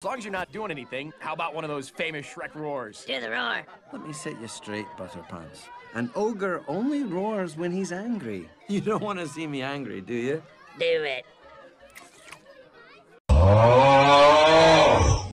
As long as you're not doing anything, how about one of those famous Shrek roars? Do the roar. Let me set you straight, Butterpants. An ogre only roars when he's angry. You don't want to see me angry, do you? Do it.